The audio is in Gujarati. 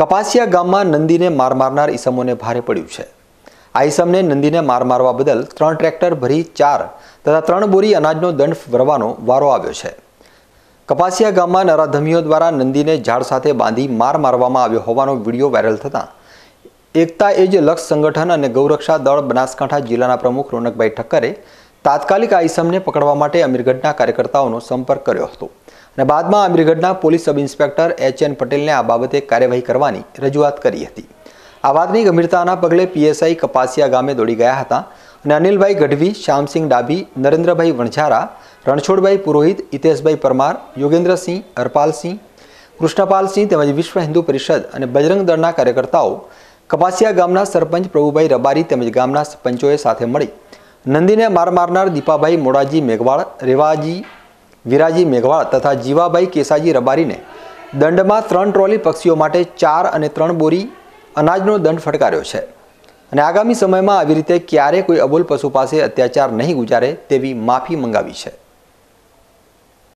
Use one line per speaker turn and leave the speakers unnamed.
કપાસિયા ગામમાં નંદીને માર મારનાર ઈસમોને ભારે પડ્યું છે. આ ઈસમને નંદીને માર મારવા બદલ ત્રણ ટ્રેક્ટર ભરી ચાર તથા ત્રણ બોરી અનાજનો દંડ ભરવાનો વારો આવ્યો છે. કપાસિયા ગામમાં નરાધમીઓ દ્વારા નંદીને ઝાડ સાથે બાંધી માર મારવામાં આવ્યો હોવાનો વીડિયો વાયરલ થતાં એકતા એજ લક્ષ સંગઠન અને ગૌરક્ષા દળ બનાસકાંઠા જિલ્લાના પ્રમુખ રોનકભાઈ ઠક્કરે તાત્કાલિક આ ઈસમને પકડવા માટે અમીરગઢના કાર્યકર્તાઓનો સંપર્ક કર્યો હતો. અને બાદમાં અમીરગઢના police sub inspector H N પટેલને આ બાબતે કાર્યવાહી કરવાની રજૂઆત કરી હતી. આ વાતની ગંભીરતાના પગલે પીએસઆઈ કપાસિયા ગામે દોડી ગયા હતા અને અનિલભાઈ ગઢવી, શ્યામસિંહ ડાભી, નરેન્દ્રભાઈ વણઝારા, રણછોડભાઈ પુરોહિત, હિતેશભાઈ પરમાર, યોગેન્દ્રસિંહ, હરપાલસિંહ, કૃષ્ણપાલસિંહ તેમજ વિશ્વ હિન્દુ પરિષદ અને બજરંગ દળના કાર્યકર્તાઓ કપાસિયા ગામના સરપંચ પ્રભુભાઈ રબારી તેમજ ગામના પંચોએ સાથે મળી. નંદીને માર મારનાર દીપાભાઈ મોડાજી મેઘવાળ, રેવાજી વિરાજી મેઘવાળ તથા જીવાભાઈ કેસાજી રબારીને દંડમાં ત્રણ ટ્રોલી પક્ષીઓ માટે ચાર અને ત્રણ બોરી અનાજનો દંડ ફટકાર્યો છે. અને આગામી સમયમાં આવી રીતે ક્યારે કોઈ અબોલ પશુ પાસે અત્યાચાર નહીં ગુજારે તેવી માફી મંગાવી છે.